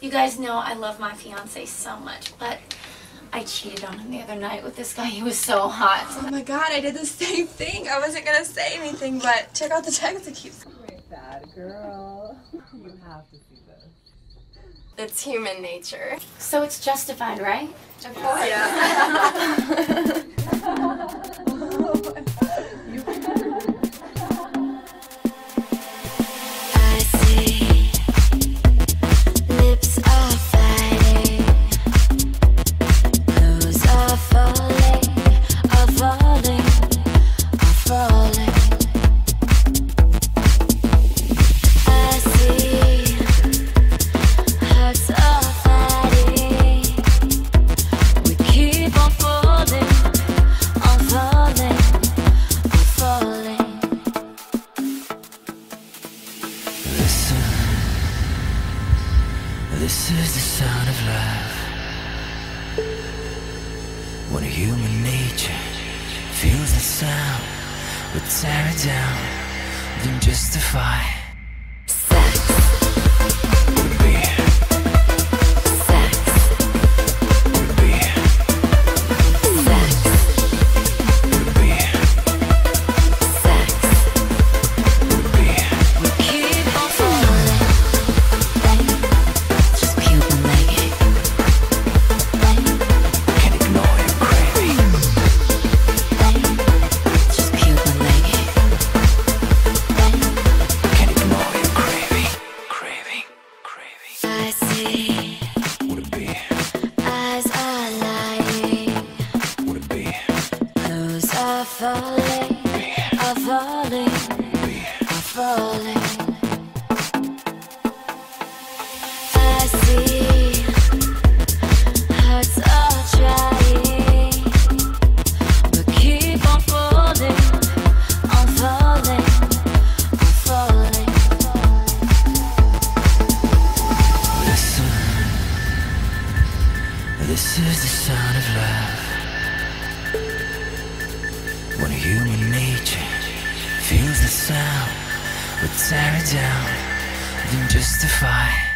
You guys know I love my fiance so much, but I cheated on him the other night with this guy. He was so hot. Oh my god, I did the same thing. I wasn't gonna say anything, but check out the text it keeps. Bad girl. You have to see this. It's human nature. So it's justified, right? Of course. Yeah. Listen, this is the sound of love. When human nature feels the sound, we tear it down, then justify. Falling. Are falling. Are falling. I see hearts are trying, but keep on falling, on falling, I'm falling. Listen, this is the sound of love. Sound, we tear it down, then justify.